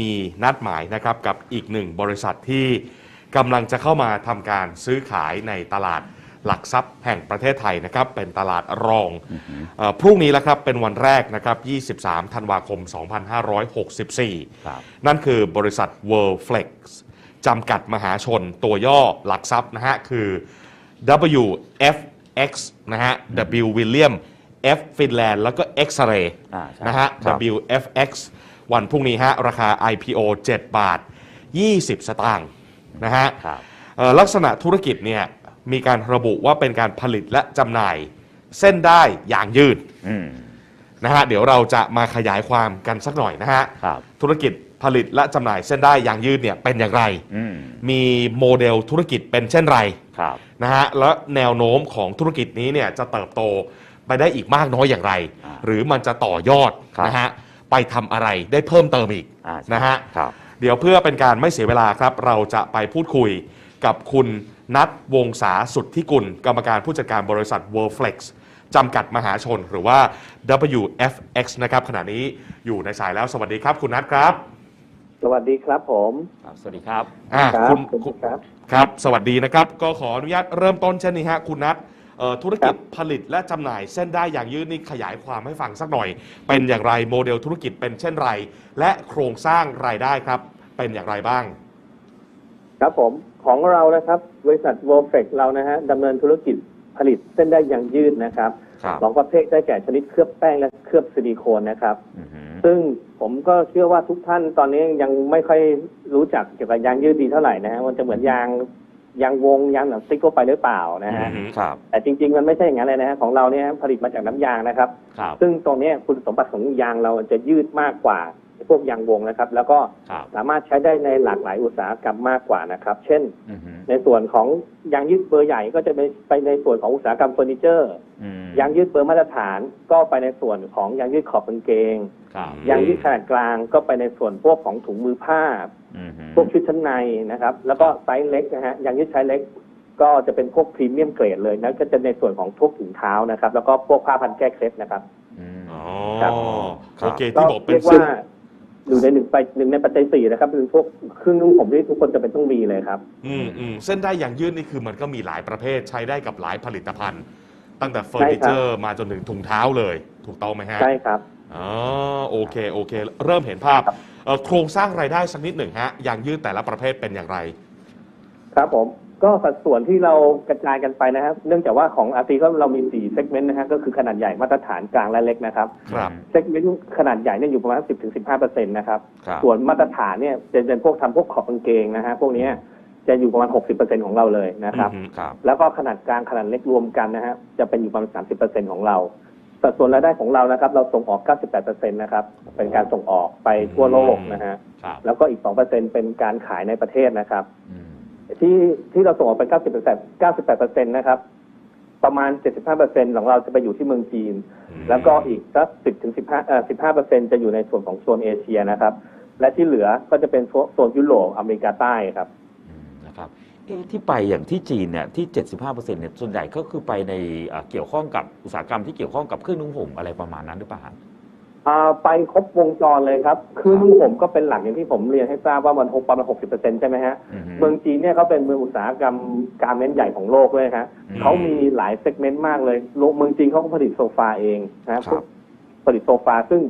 มีนัดหมายนะครับกับอีกหนึ่งบริษัทที่กำลังจะเข้ามาทำการซื้อขายในตลาดหลักทรัพย์แห่งประเทศไทยนะครับเป็นตลาดรองเออพรุ่งนี้แล้วครับเป็นวันแรกนะครับ 23 ธันวาคม2564ครับนั่นคือบริษัท World Flex จำกัดมหาชนตัวย่อหลักทรัพย์นะฮะคือ WFX นะฮะ W William F Finland แล้วก็ X-ray อ่าใช่นะฮะ ครับ WFX วันพรุ่งนี้ฮะ ราคา IPO 7 บาท 20 สตางค์นะฮะครับเอ่อลักษณะธุรกิจเนี่ยมีการระบุว่าเป็นการผลิตและจำหน่าย เส้นได้อย่างยืดอืมนะฮะเดี๋ยวเราจะมาขยายความกันสักหน่อยนะฮะครับธุรกิจผลิตและจำหน่ายเส้นได้อย่างยืดเนี่ยเป็นอย่างไรอืมมีโมเดลธุรกิจเป็นเช่นไรครับนะฮะและแนวโน้มของธุรกิจนี้เนี่ยจะเติบโตไปได้อีกมากน้อยอย่างไรอ่าหรือมันจะต่อยอดครับนะฮะ ไปทำอะไรได้เพิ่มเติมอีกอ่าใช่นะฮะ ครับ เดี๋ยวเพื่อเป็นการไม่เสียเวลาครับ เราจะไปพูดคุยกับคุณนัทวงศาสุทธิกุล กรรมการผู้จัดการบริษัท Worldflex จำกัดมหาชนหรือว่า WFX นะครับขณะนี้อยู่ในสายแล้วสวัสดีครับ คุณนัทครับสวัสดีครับผมครับ สวัสดีครับ อ่าครับคุณสวัสดีครับ ครับ สวัสดีนะครับ ก็ขออนุญาตเริ่มต้นเช่นนี้ฮะ คุณนัท เอ่อธุรกิจครับผลิตและจำหน่ายเส้นได้อย่างยืดนี่ขยายความให้ฟังสักหน่อย เป็นอย่างไรโมเดลธุรกิจเป็นเช่นไร และโครงสร้างรายได้ครับ เป็นอย่างไรบ้าง ครับผมของเรานะครับบริษัท w o r l f e x เรานะฮะดำเนินธุรกิจผลิตเส้นได้ยางยืดนะครับครับสองประเภทได้แก่ชนิดเคลือบแป้งและเคลือบซิลิโคนนะครับ อือหือซึ่งผมก็เชื่อว่าทุกท่านตอนนี้ยังไม่ค่อยรู้จักเกี่ยวกับยางยืดดีเท่าไหร่นะฮะมันจะเหมือนยาง ยางวงยางหนังสติ๊กทั่วไปหรือเปล่านะฮะอืมครับ แต่จริง ๆ มันไม่ใช่อย่างนั้นเลยนะฮะของเราเนี่ยผลิตมาจากน้ำยางนะครับ ครับ ซึ่งตรงเนี้ยคุณสมบัติของยางเราจะยืดมากกว่า พวกยางวงนะครับ แล้วก็ครับสามารถใช้ได้ในหลากหลายอุตสาหกรรมมากกว่านะครับ เช่นอือหือในส่วนของยางยืดเบอร์ใหญ่ก็จะไปไปในส่วนของอุตสาหกรรมเฟอร์นิเจอร์อืมยางยืดเบอร์มาตรฐาน ก็ไปในส่วนของยางยืดขอบกางเกงครับยางยืดขนาดกลางก็ไปในส่วนพวกของถุงมือผ้าอือหือพวกชุดชั้นในนะครับ แล้วก็ไซส์เล็กนะฮะยางยืดไซส์เล็กก็จะเป็นพวก premium grade เลยนะก็จะในส่วนของพวกถุงเท้านะครับ แล้วก็พวกผ้าพันแก้เคล็ดนะครับอืมอ๋อครับโอเคก็ที่บอกเป็เรีนยกว่า อยู่ในหนึ่งไปหนึ่งในปัจจัยสี่นะครับคือพวกเครื่องนุ่งห่มที่ทุกคนจำเป็นต้องมีเลยครับ อืมอืมเส้นด้ายยางยืดนี่คือมันก็มีหลายประเภทใช้ได้กับหลายผลิตภัณฑ์ ตั้งแต่เฟอร์นิเจอร์มาจนถึงถุงเท้าเลย ถูกต้องไหมฮะใช่ครับอ๋อโอเคโอเค เริ่มเห็นภาพเอ่อโครงสร้างรายได้สักนิดหนึ่งฮะอย่างยืดแต่ละประเภทเป็นอย่างไร ครับผม ก็สัดส่วนที่เรากระจายกันไปนะครับ เนื่องจากว่าของ RT ก็เรามี4 segment นะฮะก็คือขนาดใหญ่มาตรฐานกลางและเล็กนะครับครับ segment ขนาดใหญ่เนี่ยอยู่ประมาณ 10-15%ถึง15เปอร์เซ็นต์นะครับครับส่วนมาตรฐานเนี่ยจะเป็นพวกทำพวกขอบกางเกงนะฮะพวกเนี้ยจะอยู่ประมาณ 60%ของเราเลยนะครับ อืมครับ แล้วก็ขนาดกลางขนาดเล็กรวมกันนะฮะจะเป็นอยู่ประมาณ 30%ของเรา สัดส่วนรายได้ของเรานะครับ เราส่งออก 98%นะครับเป็นการส่งออกไปทั่วโลกนะฮะครับแล้วก็อีก 2%เป็นการขายในประเทศนะครับ อืม ที่ที่เราส่งออกไป90% 98%นะครับ ประมาณ 75%ของเราจะไปอยู่ที่เมืองจีน แล้วก็อีกสัก 10 ถึง 15เอ่อ15%จะอยู่ในส่วนของโซนเอเชียนะครับ และที่เหลือก็จะเป็นโซนยุโรปอเมริกาใต้ครับอืมนะครับเอ๊ะที่ไปอย่างที่จีนเนี่ยที่ 75%เนี่ยส่วนใหญ่ก็คือไปในเอ่อเกี่ยวข้องกับอุตสาหกรรมที่เกี่ยวข้องกับเครื่องนุ่งห่มอะไรประมาณนั้นหรือเปล่าฮะ อ่าไปครบวงจรเลยครับคือนุ่งห่มก็เป็นหลักอย่างที่ผมเรียนให้ทราบว่ามันหกประมาณหกสิบเปอร์เซ็นต์ใช่ไหมฮะอือหือเมืองจีนเนี่ยเขาเป็นเมืองอุตสาหกรรม garment ใหญ่ของโลกเลยฮะอืม เขามีหลาย segment มากเลยโลกเมืองจีนเขาก็ผลิตโซฟาเองนะฮะครับผลิตโซฟาซึ่ง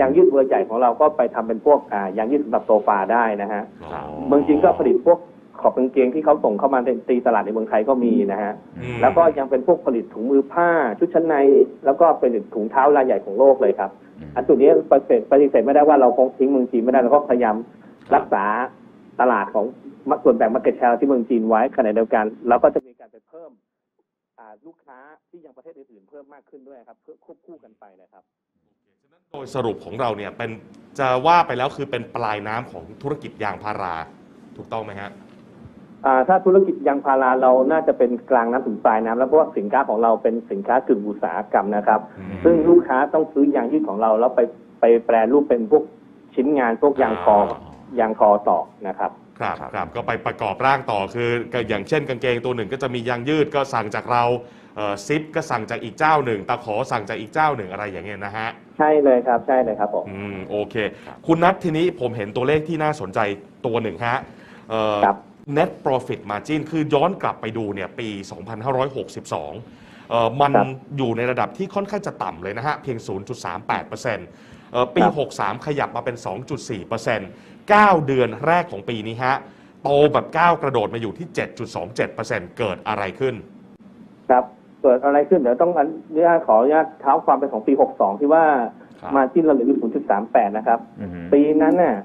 ยางยืดเบอร์ใหญ่ของเราก็ไปทำเป็นพวกอ่ายางยืดสำหรับโซฟาได้นะฮะครับเมืองจีนก็ผลิตพวก ขอบกางเกงที่เขาส่งเข้ามาในตีตลาดในเมืองไทยก็มีนะฮะ อืมแล้วก็ยังเป็นพวกผลิตถุงมือผ้า ชุดชั้นใน แล้วก็เป็นถุงเท้ารายใหญ่ของโลกเลยครับอืมอันจุดนี้ปฏิเสธปฏิเสธไม่ได้ว่าเราคงทิ้งเมืองจีนไม่ได้เราก็พยายามรักษาตลาดของส่วนแบ่งมาร์เก็ตแชร์ที่เมืองจีนไว้ขณะเดียวกันเราก็จะมีการไปเพิ่มอ่าลูกค้าที่ยังประเทศอื่นๆเพิ่มมากขึ้นด้วยครับเพื่อควบคู่กันไปนะครับ โดยสรุปของเราเนี่ยเป็นจะว่าไปแล้วคือเป็นปลายน้ำของธุรกิจยางพารา ถูกต้องไหมฮะอ่า ถ้าธุรกิจยางพาราเราน่าจะเป็นกลางน้ำถึงปลายน้ำแล้วเพราะว่าสินค้าของเราเป็นสินค้ากึ่งอุตสาหกรรมนะครับอืมซึ่งลูกค้าต้องซื้อยางยืดของเราแล้วไปไปแปรรูปเป็นพวกชิ้นงานพวกยางคออ๋อยางคอต่อนะครับครับครับครับก็ไปประกอบร่างต่อคือก็อย่างเช่นกางเกงตัวหนึ่งก็จะมียางยืดก็สั่งจากเราเอ่อซิปก็สั่งจากอีกเจ้าหนึ่งตะขอสั่งจากอีกเจ้าหนึ่งอะไรอย่างเงี้ยนะฮะใช่เลยครับใช่เลยครับผมอืมโอเคครับคุณนัททีนี้ผมเห็นตัวเลขที่น่าสนใจตัวหนึ่งฮะเอ่อครับ net profit margin คือย้อนกลับไปดูเนี่ยปี 2562เอ่อมันครับอยู่ในระดับที่ค่อนข้างจะต่ำเลยนะฮะ เพียง 0.38%เอ่อปี ครับ 63 ขยับมาเป็น 2.4% 9 เดือนแรกของปีนี้ฮะ โตแบบก้าวกระโดดมาอยู่ที่ 7.27%เกิดอะไรขึ้น ครับเกิดอะไรขึ้นเดี๋ยวต้องอนุญาตขออนุญาตเท้าความไปของปี 62 ที่ว่าครับ มาจิ้นเราเหลืออยู่ 0.38 นะครับ อือฮึ ปีนั้นน่ะ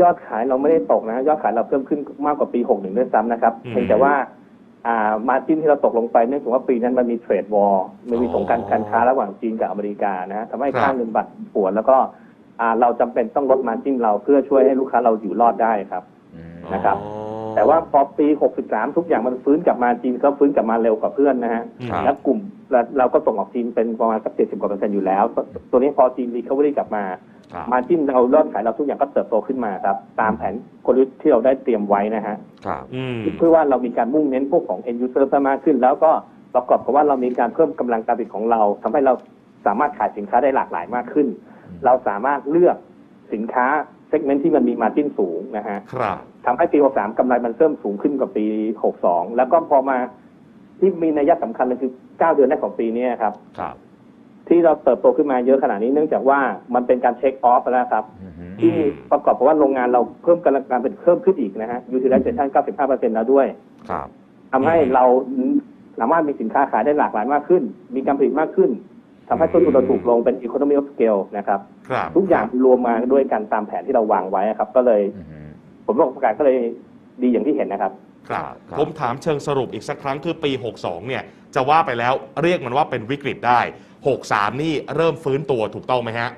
ยอดขายเราไม่ได้ตกนะ ยอดขายเราเพิ่มขึ้นมากกว่าปี 61 ด้วยซ้ำนะครับอืมเพียงแต่ว่าอ่ามาจิ้นที่เราตกลงไปเนื่องจากว่าปีนั้นมันมีเทรดวอร์มันมีอ๋อสงครามการค้าระหว่างจีนกับอเมริกานะฮะทำให้ครับค่าเงินบาทผัวนแล้วก็อ่าเราจำเป็นต้องลดมาจิ้นเราเพื่อช่วยให้ลูกค้าเราอยู่รอดได้ครับอืมนะครับอ๋อแต่ว่าพอปี 63 ทุกอย่างมันฟื้นกลับมาจีนก็ฟื้นกลับมาเร็วกว่าเพื่อนนะฮะครับและกลุ่มเราเราก็ส่งออกจีนเป็นประมาณสักเจ็ดสิบกว่าเปอร์เซ็นต์อยู่แล้ว ตัวนี้พอจีนรีคา v ว r y กลับมาครับ มาจิ้นเรายอดขายเราทุกอย่างก็เติบโตขึ้นมาครับ ตามแผนกลยุทธ์ที่เราได้เตรียมไว้นะฮะครับอืมเพื่อว่าเรามีการมุ่งเน้นพวกของ end user เพิ่มมากขึ้น แล้วก็ประกอบกับว่าเรามีการเพิ่มกำลังการผลิตของเราทำให้เราสามารถขายสินค้าได้หลากหลายมากขึ้น เราสามารถเลือกสินค้าเซกเมนต์ที่มันมีมาจิ้นสูงนะฮะครับทำให้ปี 63กำไรมันเพิ่มสูงขึ้นกว่าปี 62 แล้วก็พอมาที่มีนัยสำคัญเลยคือ 9 เดือนแรกของปีนี้ครับครับ ที่เราเติบโตขึ้นมาเยอะขนาดนี้เนื่องจากว่ามันเป็นการเช็คออฟแล้วครับอือฮึที่อืมประกอบกับว่าโรงงานเราเพิ่มกำลังการเป็นเพิ่มขึ้นอีกนะฮะ utilization 95%แล้วด้วยครับทำให้เราสามารถมีสินค้าขายได้หลากหลายมากขึ้น มีการผลิตมากขึ้นทำให้ต้นทุนเราถูกลงเป็น economy of scale นะครับครับทุกอย่างรวมมาด้วยกันตามแผนที่เราวางไว้ครับ ก็เลยอือฮึผลประกอบการก็เลยดีอย่างที่เห็นนะครับครับครับผมถามเชิงสรุปอีกสักครั้งคือปี 62 เนี่ย จะว่าไปแล้วเรียกมันว่าเป็นวิกฤตได้ 63 นี่เริ่มฟื้นตัวถูกต้องไหมฮะ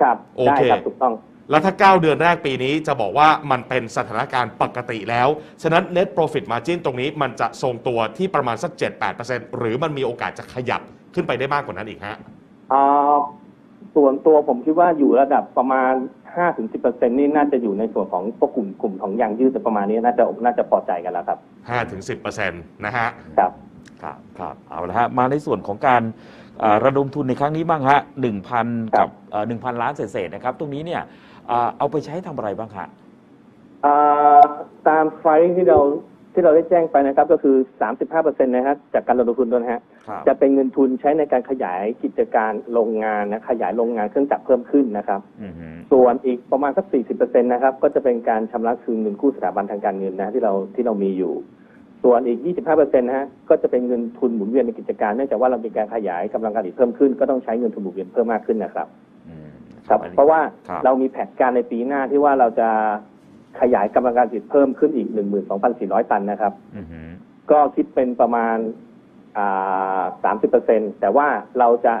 ครับโอได้เค ครับถูกต้อง แล้วถ้า 9 เดือนแรกปีนี้จะบอกว่ามันเป็นสถานการณ์ปกติแล้ว ฉะนั้น net profit margin ตรงนี้มันจะทรงตัวที่ประมาณสัก 7-8%หรือมันมีโอกาสจะขยับขึ้นไปได้มากกว่านั้นอีกฮะ อ่าส่วนตัวผมคิดว่าอยู่ระดับประมาณ 5-10%นี่น่าจะอยู่ในส่วนของพวกกลุ่มกลุ่มของยางยืดแต่ประมาณนี้น่าจะน่าจะพอใจกันแล้วครับ 5-10%นะฮะ ครับ ครับครับเอาละฮะมาในส่วนของการเอ่อระดมทุนในครั้งนี้บ้างฮะหนึ่งพันครักับบหนึ่งพันล้านเศษๆนะครับ ตรงนี้เนี่ยเอ่อเอาไปใช้ทำอะไรบ้างฮะอ่าตามไฟล์ที่เราที่เราได้แจ้งไปนะครับ ก็คือ 35%นะฮะจากการระดมทุนด้วยนะฮะ ครับจะเป็นเงินทุนใช้ในการขยายกิจการโรงงานนะขยายโรงงานเครื่องจักรเพิ่มขึ้นนะครับ อือฮึส่วนอีกประมาณสัก 40%นะครับ ก็จะเป็นการชำระคืนเงินกู้สถาบันทางการเงินนะฮะที่เราที่เรามีอยู่ ส่วนอีก 25%นะฮะ ก็จะเป็นเงินทุนหมุนเวียนในกิจการ เนื่องจากว่าเรามีการขยายกำลังการผลิตเพิ่มขึ้น ก็ต้องใช้เงินทุนหมุนเวียนเพิ่มมากขึ้นนะครับอืมครับอันนี้เพราะว่าครับเรามีแผนการในปีหน้าที่ว่าเราจะขยายกำลังการผลิตเพิ่มขึ้นอีก 12,400 ตันนะครับอือฮึก็คิดเป็นประมาณอ่า30%แต่ว่าเราจะ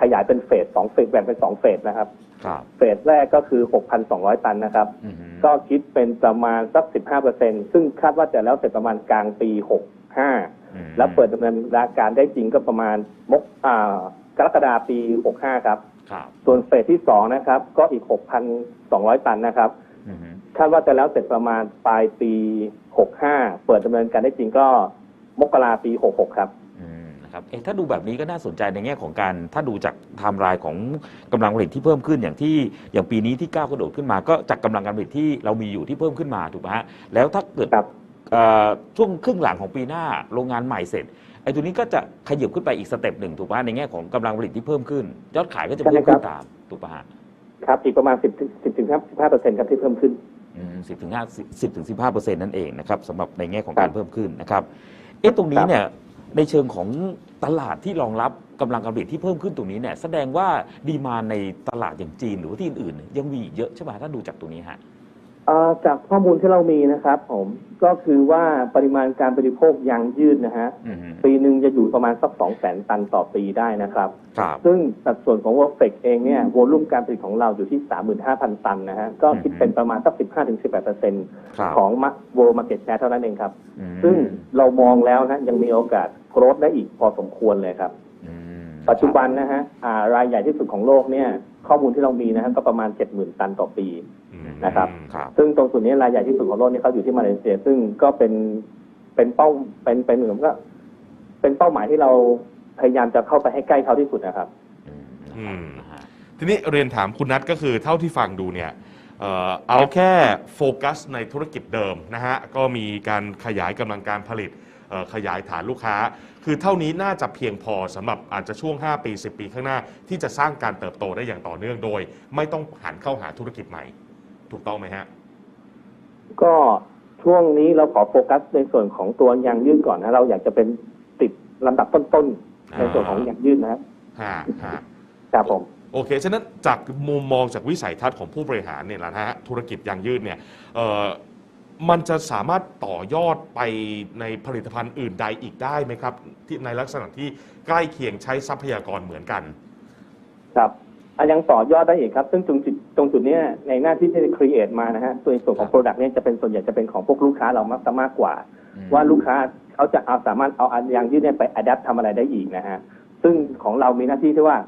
ขยายเป็นเฟสสองเฟสแบ่งเป็นสองเฟสนะครับครับ เฟสแรกก็คือ 6,200 ตันนะครับอือฮึก็คิดเป็นประมาณสัก 15%ซึ่งคาดว่าจะแล้วเสร็จประมาณกลางปี 65อืมแล้วเปิดดำเนินการได้จริงก็ประมาณมกอ่ากรกฎาปี 65ครับครับ ส่วน phase ที่ 2 นะครับ ก็อีก 6,200 ตันนะครับอือฮึคาดว่าจะแล้วเสร็จประมาณปลายปี 65 เปิดดำเนินการได้จริงก็มกราปี 66 ครับอืมนะ ครับเอ๊ะถ้าดูแบบนี้ก็น่าสนใจในแง่ของการถ้าดูจากไทม์ไลน์ของกำลังผลิตที่เพิ่มขึ้นอย่างที่อย่างปีนี้ที่ก้าวกระโดดขึ้นมา ก็จากกำลังการผลิตที่เรามีอยู่ที่เพิ่มขึ้นมาถูกไหมฮะแล้วถ้าเกิดครับ เอ่อช่วงครึ่งหลังของปีหน้าโรงงานใหม่เสร็จไอ้ตัวนี้ก็จะขยับขึ้นไปอีกสเต็ปหนึ่งถูกไหมในแง่ของกำลังผลิตที่เพิ่มขึ้นยอดขายก็จะเพิ่มขึ้นตามถูกป่ะฮะ ครับอีกประมาณ 10ถึง10ถึง15%ครับที่เพิ่มขึ้น สิบถึงห้าสิบถึงสิบห้าเปอร์เซ็นต์นั่นเองนะครับสำหรับในแง่ของการเพิ่มขึ้นนะครับ เอ๊ะตรงนี้เนี่ย ในเชิงของตลาดที่รองรับกำลังการผลิตที่เพิ่มขึ้นตรงนี้เนี่ยแสดงว่าดีมานในตลาดอย่างจีนหรือว่าที่อื่นๆเนี่ยยังมีอีกเยอะใช่ไหมถ้าดูจากตรงนี้ฮะ เอ่อจากข้อมูลที่เรามีนะครับ ผมก็คือว่าปริมาณการบริโภคยางยืดนะฮะอืมฮึปีหนึ่งจะอยู่ประมาณสัก2 0 0แสนตันต่อปีได้นะครับ ครับ ซึ่งสัดส่วนของ w o r k f e x เองเนี่ยวอลุ่มการผลิตของเราอยู่ที่ 35,000 ตันนะฮะก็คิดเป็นประมาณสัก 15-18%ครับของ w o r l d market share เท่านั้นเองครับ อืมซึ่งเรามองแล้วนะยังมีโอกาส โกรธได้อีกพอสมควรเลยครับอืมปัจจุบันนะฮะอ่ารายใหญ่ที่สุดของโลกเนี่ย ข้อมูลที่เรามีนะฮะก็ประมาณ70,000ตันต่อปีนะครับครับ ซึ่งตรงส่วนนี้รายใหญ่ที่สุดของโลกนี่เขาอยู่ที่มาเลเซีย ซึ่งก็เป็นเป็นเป้าเป็นเป็นเหมือนก็ เป็นเป้าหมายที่เราพยายามจะเข้าไปให้ใกล้เขาที่สุดนะครับอืมนะฮะทีนี้เรียนถามคุณนัทก็คือเท่าที่ฟังดูเนี่ยเอ่อเอาแค่โฟกัสในธุรกิจเดิมนะฮะ ก็มีการขยายกำลังการผลิตเอ่อ ขยายฐานลูกค้า คือเท่านี้น่าจะเพียงพอสำหรับอาจจะช่วง 5 ปี 10 ปีข้างหน้า ที่จะสร้างการเติบโตได้อย่างต่อเนื่องโดย ไม่ต้องหันเข้าหาธุรกิจใหม่ ถูกต้องไหมฮะ ก็ช่วงนี้เราขอโฟกัสในส่วนของตัวยางยืดก่อนนะเราอยากจะเป็นติดลำดับต้นๆในส่วนของยางยืดนะครับฮะฮะครับผมโอเค ฉะนั้นจากมุมมองจากวิสัยทัศน์ของผู้บริหารเนี่ยนะฮะ ธุรกิจยางยืดเนี่ยเอ่อ มันจะสามารถต่อยอดไปในผลิตภัณฑ์อื่นใดอีกได้ไหมครับที่ในลักษณะที่ใกล้เคียงใช้ทรัพยากรเหมือนกัน ครับอะยังต่อยอดได้อีกครับ ซึ่งตรงจุดตรงจุดเนี้ยในหน้าที่ที่จะ create มานะฮะตัวส่วนของ Product เนี่ยจะเป็นส่วนใหญ่จะเป็นของพวกลูกค้าเรามากซะมากกว่า ว่าลูกค้าเขาจะเอาสามารถเอาอันยางยืดเนี่ยไป adapt ทำอะไรได้อีกนะฮะซึ่งของเรามีหน้าที่ที่ว่า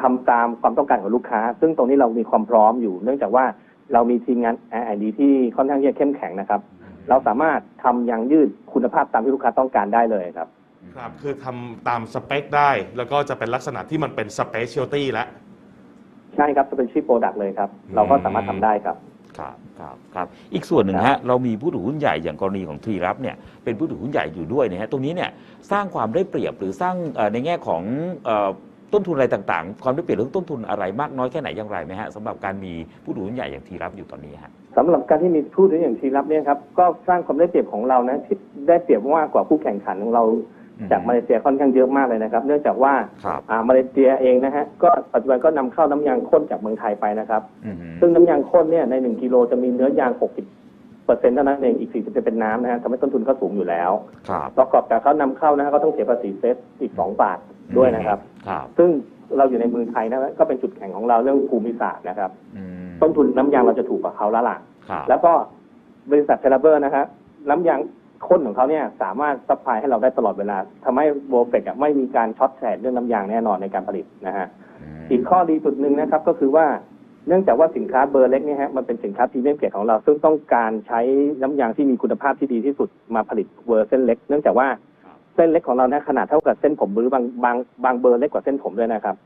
ทำตามความต้องการของลูกค้า ซึ่งตรงนี้เรามีความพร้อมอยู่ เนื่องจากว่า เรามีทีมงาน R&D ที่ค่อนข้างที่จะเข้มแข็งนะครับ เราสามารถทำยางยืดคุณภาพตามที่ลูกค้าต้องการได้เลยครับ ครับคือทำตามสเปคได้ แล้วก็จะเป็นลักษณะที่มันเป็น specialty แล้ว ใช่ครับจะเป็นชื่อ product เลยครับ เราก็สามารถทำได้ครับ ครับครับครับอีกส่วนหนึ่งฮะเรามีผู้ถือหุ้นใหญ่อย่างกรณีของทรีรับเนี่ยเป็นผู้ถือหุ้นใหญ่อยู่ด้วยนะฮะตรงนี้เนี่ยสร้างความได้เปรียบหรือสร้างเอ่อในแง่ของเอ่อ ต้นทุนอะไรต่างๆ ความได้เปรียบเรื่องต้นทุนอะไรมากน้อยแค่ไหนอย่างไรไหมฮะสำหรับการมีผู้ถือหุ้นใหญ่อย่างทรีรับอยู่ตอนนี้ฮะสำหรับการที่มีผู้ถืออย่างทีรับเนี่ยครับก็สร้างความได้เปรียบของเรานะที่ได้เปรียบมากกว่าคู่แข่งขันของเราอืมจากมาเลเซียค่อนข้างเยอะมากเลยนะครับ เนื่องจากว่าครับอ่ามาเลเซียเองนะฮะก็ปัจจุบันก็นำเข้าน้ำยางข้นจากเมืองไทยไปนะครับอืมฮึซึ่งน้ำยางข้นเนี่ยในหนึ่งกิโลจะมีเนื้อยาง 60 เปอร์เซ็นต์เท่านั้นเองอีก40เป็นน้ำนะฮะทำให้ต้นทุนเขาสูงอยู่แล้วครับประกอบกับเขานำเข้านะฮะก็ต้องเสียภาษีเซสอีก2บาทด้วยนะครับ ครับซึ่งเราอยู่ในเมืองไทยนะก็เป็นจุดแข็งของเราเรื่องภูมิศาสตร์นะครับ อืมต้นทุนน้ำยางเราจะถูกกว่าเขาแล้วล่ะ ครับแล้วก็บริษัทไทยรับเบอร์นะครับน้ำยางข้นของเขาเนี่ยสามารถ supply ให้เราได้ตลอดเวลาทำให้โวเฟกไม่มีการ shortage เรื่องน้ำยางแน่นอนในการผลิตนะฮะมอีกข้อดีจุดหนึ่งนะครับก็คือว่า เนื่องจากว่าสินค้าเบอร์เล็กเนี่ยฮะมันเป็นสินค้า premium grade ของเรา ซึ่งต้องการใช้น้ำยางที่มีคุณภาพที่ดีที่สุดมาผลิตเบอร์เส้นเล็ก เนื่องจากว่าเส้นเล็กของเรานะขนาดเท่ากับเส้นผมหรือบางบางบางเบอร์เล็กกว่าเส้นผมด้วยนะครับ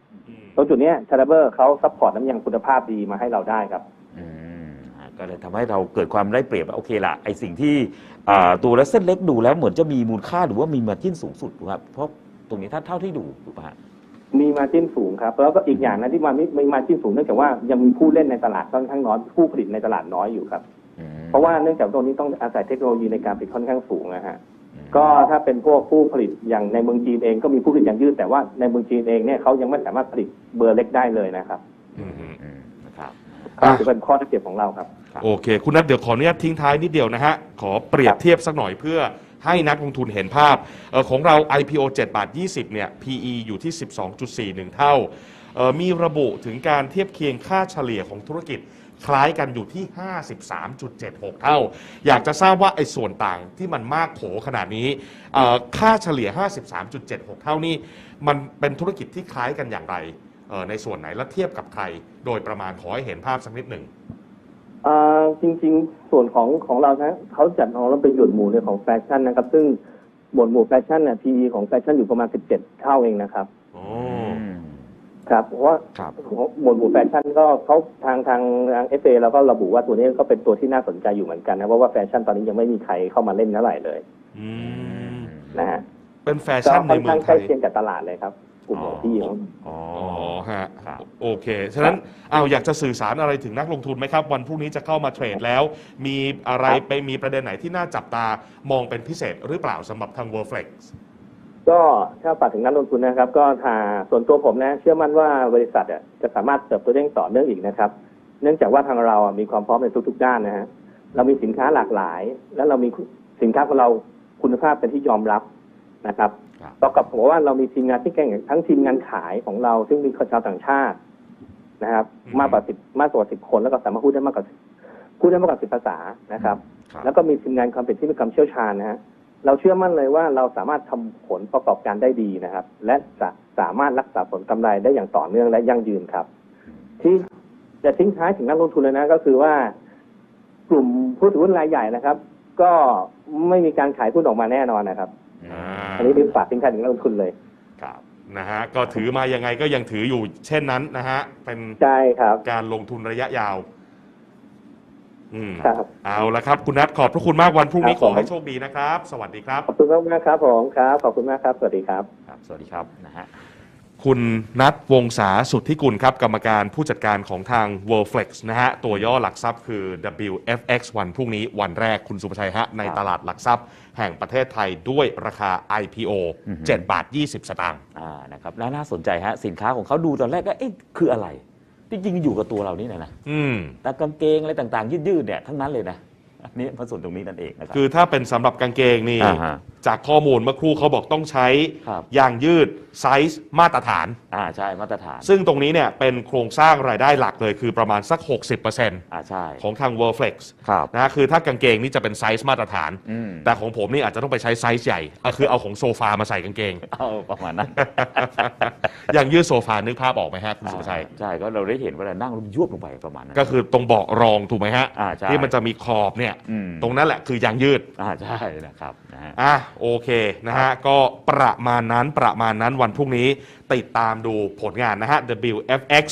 ตรงจุดเนี้ยไทยรับเบอร์เขา support น้ำยางคุณภาพดีมาให้เราได้ครับ อืมอ่าก็เลยทำให้เราเกิดความได้เปรียบว่าโอเคละไอสิ่งที่อ่าตัวและเส้นเล็กดูแล้วเหมือนจะมีมูลค่าหรือว่ามี margin สูงสุดถูกไหมครับเพราะตรงนี้ถ้าเท่าที่ดูถูกไหมฮะ มี margin สูงครับ แล้วก็อีกอย่างนะที่มามีมี margin สูงเนื่องจากว่ายังมีผู้เล่นในตลาดค่อนข้างน้อยผู้ผลิตในตลาดน้อยอยู่ครับอืมเพราะว่าเนื่องจากตรงนี้ต้องอาศัยเทคโนโลยีในการผลิตค่อนข้างสูงนะฮะอืมก็ถ้าเป็นพวกผู้ผลิตอย่างในเมืองจีนเองก็มีผู้ผลิตอย่างยืดแต่ว่าในเมืองจีนเองเนี่ยเขายังไม่สามารถผลิตเบอร์เล็กได้เลยนะครับอืมฮึอืมนะครับก็ถือเป็นข้อได้เปรียบของเราครับครับ โอเค คุณนัทเดี๋ยวขออนุญาตทิ้งท้ายนิดเดียวนะฮะขอเปรียบเทียบสักหน่อยเพื่อ ให้นักลงทุนเห็นภาพออของเรา IPO 7 บาท 20 เนี่ย PE อยู่ที่ 12.41 เท่าเอ่อมีระบุถึงการเทียบเคียงค่าเฉลี่ยของธุรกิจคล้ายกันอยู่ที่ 53.76 เท่า อยากจะทราบว่าไอ้ส่วนต่างที่มันมากโขขนาดนี้ ค่าเฉลี่ย 53.76 เท่านี่มันเป็นธุรกิจที่คล้ายกันอย่างไร ในส่วนไหนและเทียบกับใคร โดยประมาณขอให้เห็นภาพสักนิดหนึ่ง อ่าจริงๆ ส่วนของของเรานะเขาจัดของเราเป็นหมวดหมู่ในของแฟชั่นนะครับ ซึ่งหมวดหมู่แฟชั่นเนี่ย PE ของแฟชั่นอยู่ประมาณ 17 เท่าเองนะครับ โอ้อืมครับเพราะว่าครับ หมวดหมู่แฟชั่นก็เขาทางทางทางเอฟเอเราก็ระบุว่าตัวนี้ก็เป็นตัวที่น่าสนใจอยู่เหมือนกันนะเพราะว่าแฟชั่นตอนนี้ยังไม่มีใครเข้ามาเล่นเท่าไหร่เลยอืมนะฮะเป็นแฟก็ชั่นในค่อนเมืข้าองงใกไทล้ย เคียงกับตลาดเลยครับ กลุ่มของ PE ของอ๋ออ๋อฮะครับ โอเค ฉะนั้นเอาอยากจะสื่อสารอะไรถึงนักลงทุนไหมครับ วันพรุ่งนี้จะเข้ามาเทรดแล้ว มีอะไรไปมีประเด็นไหนที่น่าจับตามองเป็นพิเศษหรือเปล่าสำหรับทาง w o r l d f l e x ก็ถ้าฝากถึงนักลงทุนนะครับ ก็ถ้าส่วนตัวผมนะ เชื่อมั่นว่าบริษัทอะจะสามารถเติบโตได้อย่างต่อเนื่องอีกนะครับ เนื่องจากว่าทางเราอะมีความพร้อมในทุกๆด้านนะฮะเรามีสินค้าหลากหลาย และเรามีสินค้าของเราคุณภาพเป็นที่ยอมรับนะครับ ครับประกอบกับว่าเรามีทีมงานที่เก่งทั้งทีมงานขายของเรา ซึ่งมีชาวต่างชาตินะครับอืมมากกว่าสิบมากกว่าสิบคนแล้วก็สามารถพูดได้มากกว่าพูดได้มากกว่าสิบภาษานะครับครับ แล้วก็มีทีมงานความเป็นที่มีความเชี่ยวชาญนะฮะเราเชื่อมั่นเลยว่าเราสามารถทำผลประกอบการได้ดีนะครับ และจะสามารถรักษาผลกำไรได้อย่างต่อเนื่องและยั่งยืนครับ ที่จะทิ้งท้ายถึงนักลงทุนเลยนะ ก็คือว่ากลุ่มผู้ถือหุ้นรายใหญ่นะครับ ก็ไม่มีการขายหุ้นออกมาแน่นอนนะครับอือ่า อันนี้เป็นฝากทิ้งท้ายถึงนักลงทุนเลยครับนะฮะก็ถือมายังไงก็ยังถืออยู่เช่นนั้นนะฮะเป็นใช่ครับการลงทุนระยะยาว อืมครับเอาละครับ คุณนัทขอบพระคุณมากวันพรุ่งนี้ครับขอให้ผมโชคดีนะครับ สวัสดีครับ ขอบคุณมากมากๆครับผมครับ ขอบคุณมากครับ สวัสดีครับ ครับ สวัสดีครับนะฮะ คุณนัทวงศาสุทธิกุลครับ กรรมการผู้จัดการของทาง Worldflex นะฮะ ตัวย่อหลักทรัพย์คือ WFX วันพรุ่งนี้วันแรกคุณสุภชัยฮะ ในครับตลาดหลักทรัพย์แห่งประเทศไทยด้วยราคา IPO อือฮึ7บาท 20 สตางค์อ่านะครับแล้วน่าสนใจฮะ สินค้าของเขาดูตอนแรกก็เอ๊ะคืออะไร จริงๆ อยู่กับตัวเรานี่นะนะอืมแต่กางเกงอะไรต่างๆ ยืดๆเนี่ยทั้งนั้นเลยนะอันนี้ผสมตรงนี้นั่นเองนะครับคือถ้าเป็นสำหรับกางเกงนี่ อ่าฮะ จากข้อมูลเมื่อครู่เขาบอกต้องใช้ครับ ยางยืดไซส์มาตรฐาน อ่าใช่มาตรฐานซึ่งตรงนี้เนี่ยเป็นโครงสร้างรายได้หลักเลยคือประมาณสัก 60%อ่าใช่ของทาง World Flex ครับ นะฮะคือถ้ากางเกงนี่จะเป็นไซส์มาตรฐาน อืม แต่ของผมนี่อาจจะต้องไปใช้ไซส์ใหญ่อะคือเอาของโซฟามาใส่กางเกง เอาประมาณนั้นอย่างยืดโซฟานึกภาพออกไหมฮะคุณสุภชัย อ่าใช่ก็เราได้เห็นเวลานั่งแล้วยวบลงไปประมาณนั้น ก็คือตรงเบาะรองถูกไหมฮะอ่าใช่ที่มันจะมีขอบเนี่ย อืม ตรงนั้นแหละคือยางยืด อ่าใช่นะครับนะฮะ อะโอเคนะฮะก็ประมาณนั้นประมาณนั้นวันพรุ่งนี้ติดตามดูผลงานนะฮะ WFX